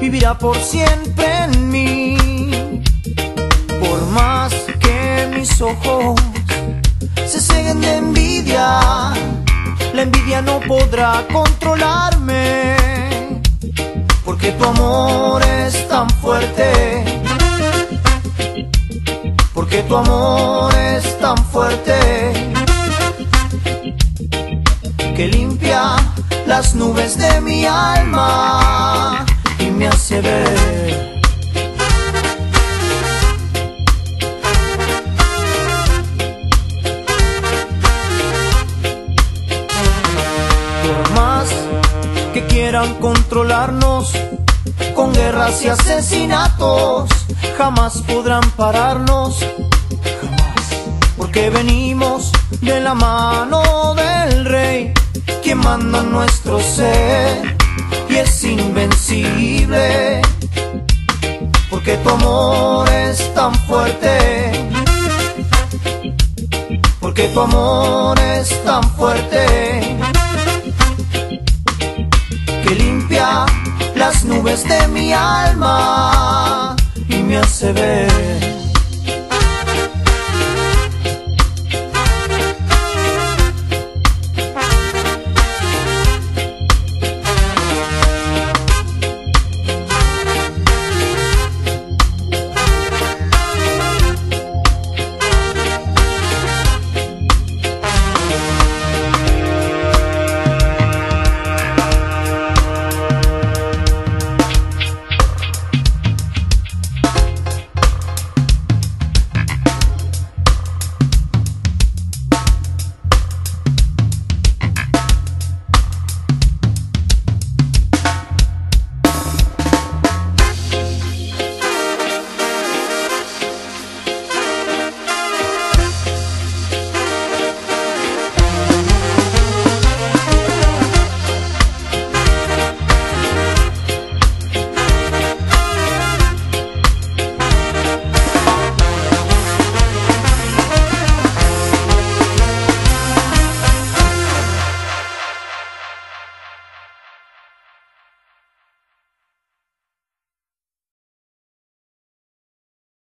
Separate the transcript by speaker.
Speaker 1: vivirá por siempre en mí. Por más que mis ojos se ceguen de envidia, la envidia no podrá controlarme. Porque tu amor es tan fuerte. Porque tu amor es tan fuerte que limpia las nubes de mi alma y me hace ver. Por más que quieran controlarnos con guerras y asesinatos, jamás podrán pararnos, jamás, porque venimos de la mano del rey, quien manda nuestro ser y es invencible, porque tu amor es tan fuerte, porque tu amor es tan fuerte, que limpia las nubes de mi alma y me hace ver